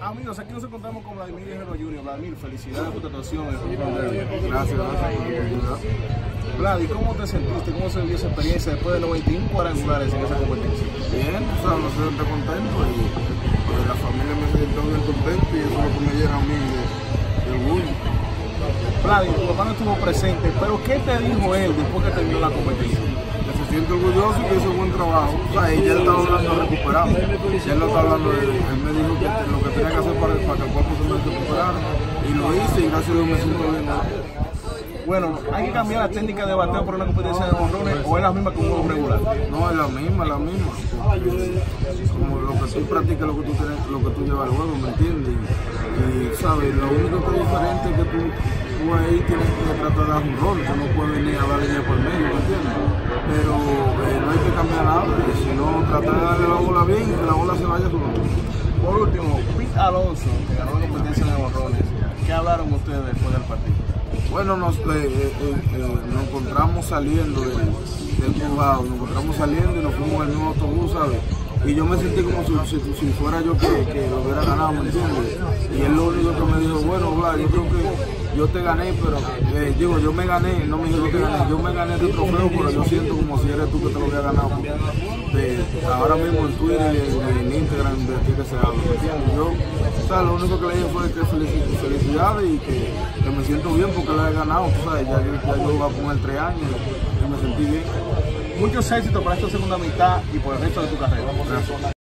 Amigos, aquí nos encontramos con Vladimir Guerrero Jr. Vladimir, felicidades por tu actuación. Gracias, gracias. Vlad, ¿y cómo te sentiste? ¿Cómo se vivió esa experiencia después de 91 cuadrangulares en esa competencia? Bien, o sea, me siento contento y pues, la familia me siento bien contento y eso es lo que me llena a mí de, de orgullo. Vlad, tu papá no estuvo presente, pero ¿qué te dijo él después que terminó la competencia? Que se siente orgulloso y que hizo buen trabajo. O sea, y ya él estaba hablando de recuperar. Ya él no está hablando de. Él me dijo que lo tenía que hacer para, el cuerpo. Y lo hice y gracias a Dios me siento bien. Bueno, ¿hay que cambiar la técnica de bateo por una competencia de honrones o es la misma que un juego regular? No, es la misma, es la misma. Como lo que tú practicas, lo que tú, tienes, lo que tú llevas al juego, ¿me entiendes? Y, ¿sabes? Lo único que es diferente es que tú, tú ahí tienes que tratar de dar un rol, tú no puedes venir a darle ya por medio, ¿me entiendes? Pero eh, no hay que cambiar nada, sino tratar de darle la bola bien y que la bola se vaya a su lugar. Por último, Pete Alonso, que ganó la competencia de honrones, ¿qué hablaron ustedes después del partido? Bueno, nos, eh, eh, eh, nos encontramos saliendo del, del juzgado, nos encontramos saliendo y nos fuimos el mismo autobús, ¿sabes? Y yo me sentí como si, si, si fuera yo que, que, lo hubiera ganado, ¿me entiendes? Y él lo único que me dijo, bueno, Vlad, yo creo que yo te gané, pero digo, yo me gané, no me dijo te gané, yo me gané tu trofeo, pero yo siento como si eres tú que te lo había ganado. De, ahora mismo en Twitter y en, Instagram de ti que se habla. Yo, o sea, lo único que le dije fue que felicidades y que, que me siento bien porque lo he ganado, tú sabes, ya, ya yo voy a poner tres años y me sentí bien. Muchos éxitos para esta segunda mitad y por el resto de tu carrera. Gracias.